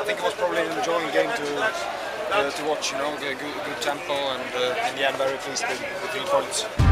I think it was probably an enjoyable game to uh, to watch. You know, good, good tempo, and uh, in the end, very pleased with the three points.